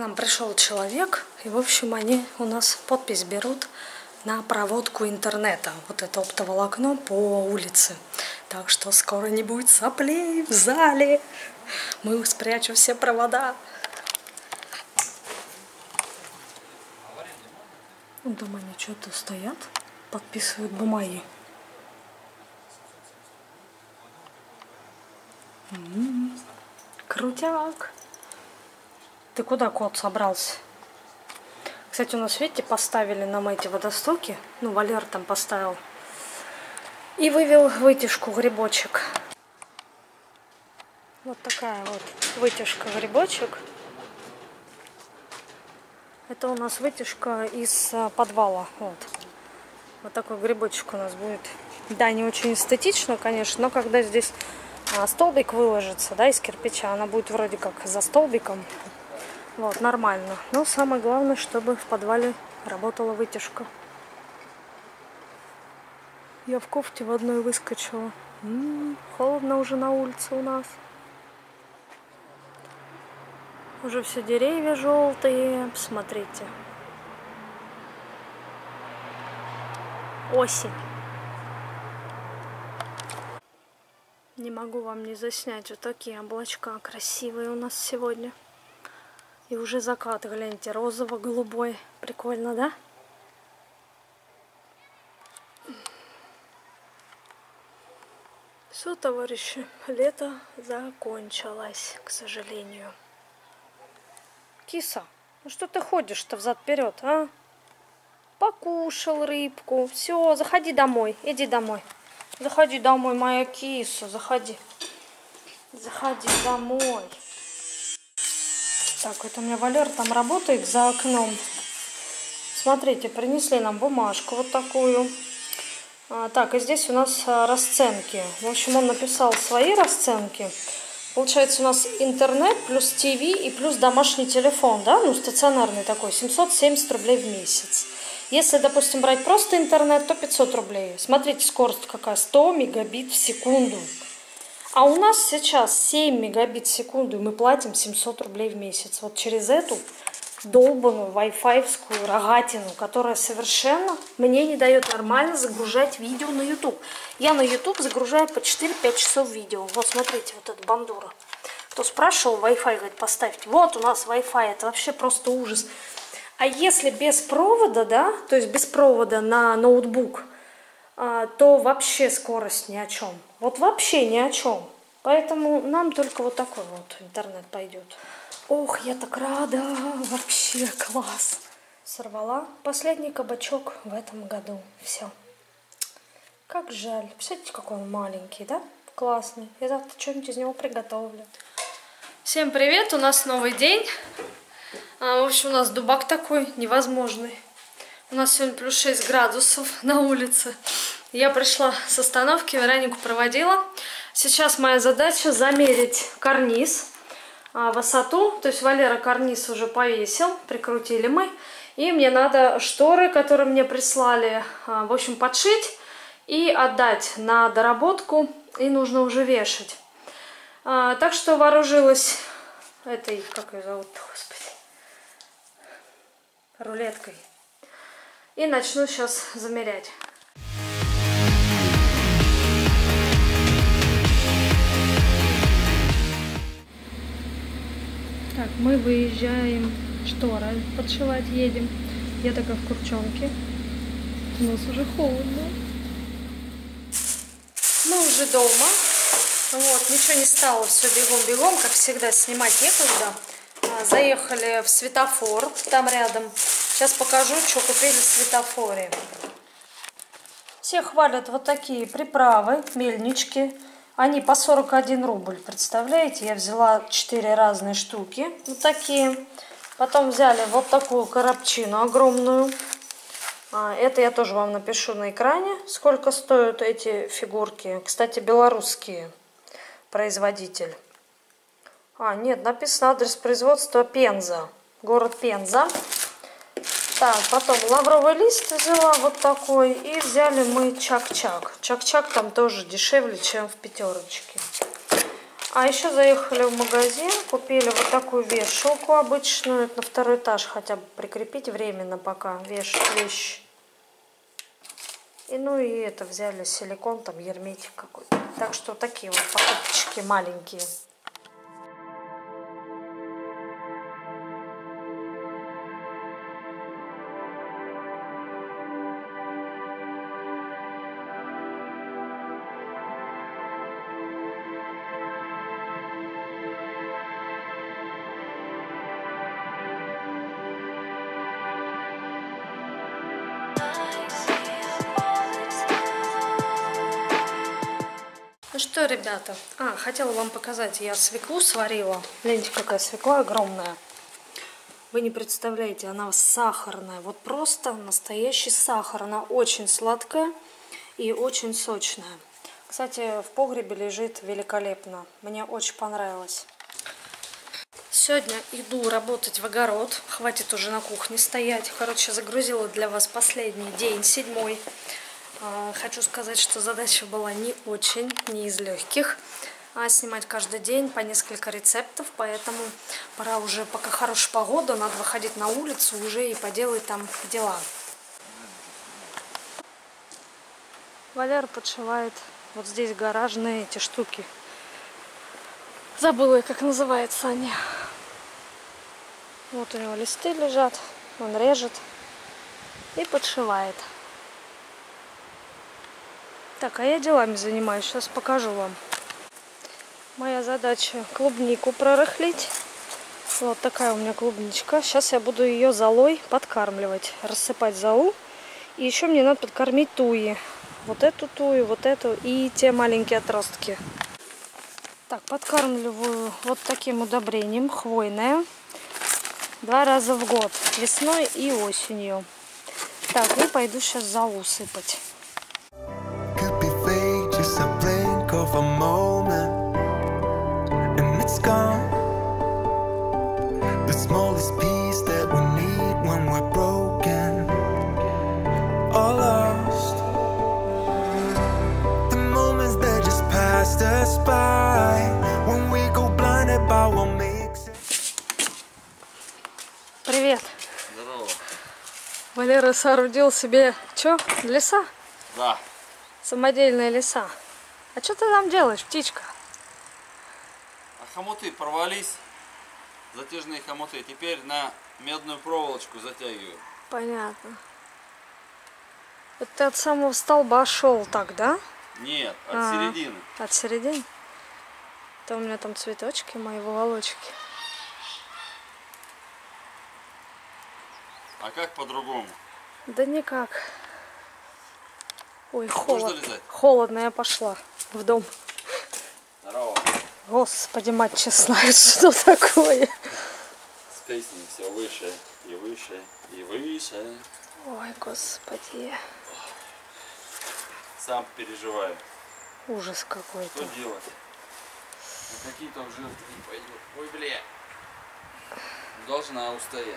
нам пришел человек, и, в общем, они у нас подпись берут на проводку интернета. Вот это оптоволокно по улице. Так что скоро не будет соплей в зале. Мы спрячем все провода. Ну, там они что-то стоят, подписывают бумаги. М -м -м. Крутяк. Ты куда, кот, собрался? Кстати, у нас, видите, поставили нам эти водостоки. Ну, Валер там поставил. И вывел вытяжку грибочек. Вот такая вот вытяжка грибочек. Это у нас вытяжка из а, подвала. Вот. Вот такой грибочек у нас будет. Да, не очень эстетично, конечно, но когда здесь а, столбик выложится, да, из кирпича, она будет вроде как за столбиком. Вот, нормально. Но самое главное, чтобы в подвале работала вытяжка. Я в кофте в одной выскочила. М -м, холодно уже на улице у нас. Уже все деревья желтые. Посмотрите. Осень. Не могу вам не заснять. Вот такие облачка красивые у нас сегодня. И уже закат, гляньте, розово-голубой. Прикольно, да? Все, товарищи, лето закончилось, к сожалению. Киса, ну что ты ходишь-то взад-вперед, а? Покушал рыбку. Все, заходи домой, иди домой. Заходи домой, моя киса, заходи. Заходи домой. Так, это у меня Валер там работает за окном. Смотрите, принесли нам бумажку вот такую. А, так, и здесь у нас а, расценки. В общем, он написал свои расценки. Получается, у нас интернет плюс ТВ и плюс домашний телефон, да, ну, стационарный такой, 770 рублей в месяц. Если, допустим, брать просто интернет, то 500 рублей. Смотрите, скорость какая, 100 мегабит в секунду. А у нас сейчас 7 мегабит в секунду, и мы платим 700 рублей в месяц. Вот через эту долбанную вай-файскую рогатину, которая совершенно мне не дает нормально загружать видео на YouTube. Я на YouTube загружаю по 4-5 часов видео. Вот смотрите, вот эта бандура. Кто спрашивал, Wi-Fi, говорит, поставьте. Вот у нас Wi-Fi, это вообще просто ужас. А если без провода, да, то есть без провода на ноутбук, а, то вообще скорость ни о чем. Вот вообще ни о чем. Поэтому нам только вот такой вот интернет пойдет. Ох, я так рада. Вообще класс. Сорвала последний кабачок в этом году. Все. Как жаль. Представляете, какой он маленький, да? Классный. Я завтра что-нибудь из него приготовлю. Всем привет. У нас новый день. А, в общем, у нас дубак такой невозможный. У нас сегодня плюс 6 градусов на улице. Я пришла с остановки, Веронику проводила. Сейчас моя задача замерить карниз, а, высоту. То есть Валера карниз уже повесил, прикрутили мы. И мне надо шторы, которые мне прислали, а, в общем, подшить и отдать на доработку. И нужно уже вешать. А, так что вооружилась этой, как ее зовут, господи, рулеткой. И начну сейчас замерять. Так, мы выезжаем, шторы подшивать едем. Я такая в курчонке. У нас уже холодно. Мы уже дома. Вот, ничего не стало, все бегом-бегом, как всегда, снимать некогда. А, заехали в светофор, там рядом. Сейчас покажу, что купили в светофоре. Все хвалят вот такие приправы, мельнички. Они по 41 рубль, представляете? Я взяла 4 разные штуки, вот такие. Потом взяли вот такую коробчину огромную. А, это я тоже вам напишу на экране, сколько стоят эти фигурки. Кстати, белорусские производитель. А, нет, написано адрес производства Пенза. Город Пенза. Так, потом лавровый лист взяла вот такой. И взяли мы чак-чак. Чак-чак там тоже дешевле, чем в пятерочке. А еще заехали в магазин, купили вот такую вешалку обычную, на второй этаж хотя бы прикрепить временно пока вешать вещи. И ну и это взяли силикон, там герметик какой-то. Так что такие вот покупочки маленькие. Ну что, ребята, а, хотела вам показать, я свеклу сварила. Гляньте, какая свекла огромная. Вы не представляете, она сахарная, вот просто настоящий сахар. Она очень сладкая и очень сочная. Кстати, в погребе лежит великолепно. Мне очень понравилось. Сегодня иду работать в огород. Хватит уже на кухне стоять. Короче, загрузила для вас последний день, седьмой. А, хочу сказать, что задача была не очень, не из легких. А снимать каждый день по несколько рецептов, поэтому пора уже, пока хорошая погода, надо выходить на улицу уже и поделать там дела. Валера подшивает вот здесь гаражные эти штуки. Забыла, как называется они. Вот у него листы лежат, он режет и подшивает. Так, а я делами занимаюсь, сейчас покажу вам. Моя задача клубнику прорыхлить. Вот такая у меня клубничка. Сейчас я буду ее золой подкармливать, рассыпать золу. И еще мне надо подкормить туи. Вот эту тую, вот эту и те маленькие отростки. Так, подкармливаю вот таким удобрением, хвойное. Два раза в год, весной и осенью. Так, и пойду сейчас золу сыпать. Привет! Здорово. Валера соорудил себе, что, леса? Да. Самодельные леса. А что ты там делаешь, птичка? А хомуты порвались. Затяжные хомуты. Теперь на медную проволочку затягиваю. Понятно. Это ты от самого столба шел так, да? Нет, от А. середины. От середины? То у меня там цветочки, мои волочки. А как по-другому? Да никак. Ой, Можно холодно. я пошла в дом. Здорово. Господи, мать честная, что такое? Спейсни все выше и выше и выше. Ой, господи. Сам переживаю. Ужас Что какой-то. делать? На какие-то уже не пойдет. Ой, бля. Должна устоять.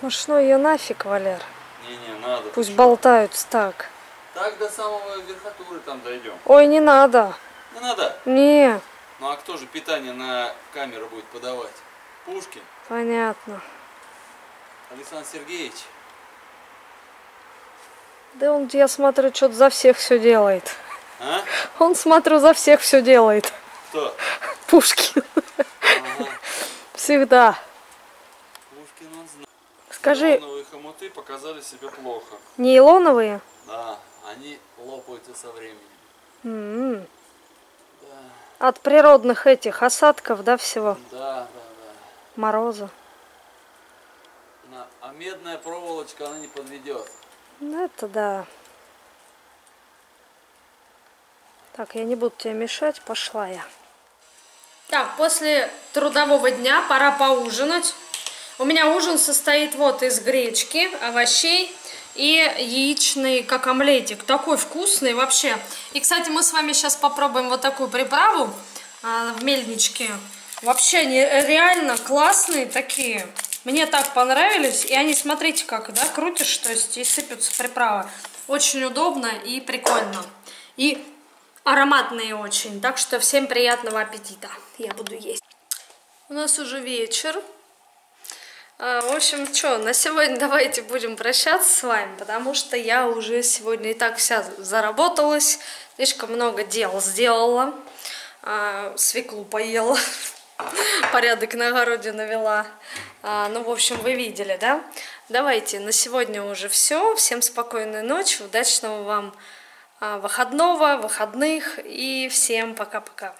Может, ну ее нафиг, Валер? Не-не, надо. Пусть Ты болтаются так. Так до самого верхотуры там дойдем. Ой, не надо. Не надо. Не, Ну а кто же питание на камеру будет подавать? Пушкин? понятно. Александр Сергеевич? Да он, я смотрю, что-то за всех все делает. А? Он, смотрю, за всех все делает. Кто? Пушкин. Ага. Всегда. Пушкин он знает. Скажи, Нейлоновые хомуты показали себя плохо. нейлоновые? Да, они лопаются со временем. М-м. Да, От природных этих осадков, да, всего. да, да, Мороза. да. На- А медная проволочка она не подведет. Ну, Это да. Так, я не буду тебе мешать, пошла я. Так, после трудового дня пора поужинать. У меня ужин состоит вот из гречки, овощей и яичный, как омлетик. Такой вкусный вообще. И, кстати, мы с вами сейчас попробуем вот такую приправу а, в мельничке. Вообще, они реально классные такие. Мне так понравились. И они, смотрите, как, да, крутишь, то есть и сыпятся приправы. Очень удобно и прикольно. И ароматные очень. Так что всем приятного аппетита. Я буду есть. У нас уже вечер. А, В общем, что, на сегодня давайте будем прощаться с вами, потому что я уже сегодня и так вся заработалась, слишком много дел сделала, А, свеклу поела, порядок на огороде навела. А, Ну, в общем, вы видели, да? Давайте, на сегодня уже все. Всем спокойной ночи, удачного вам а, выходного, выходных и всем пока-пока.